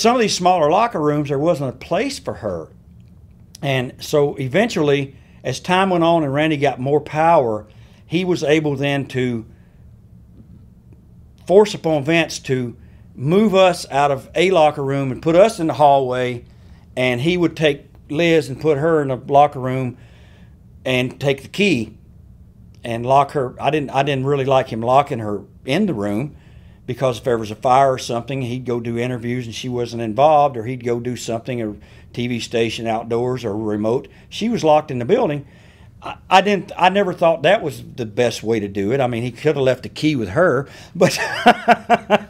Some of these smaller locker rooms, there wasn't a place for her. And so eventually, as time went on and Randy got more power, he was able then to force upon Vince to move us out of a locker room and put us in the hallway, and he would take Liz and put her in the locker room and take the key and lock her. I didn't I didn't really like him locking her in the room because if there was a fire or something, he'd go do interviews and she wasn't involved, or he'd go do something, a TV station outdoors or remote. She was locked in the building. I, I didn't. I never thought that was the best way to do it. I mean, he could have left the key with her, but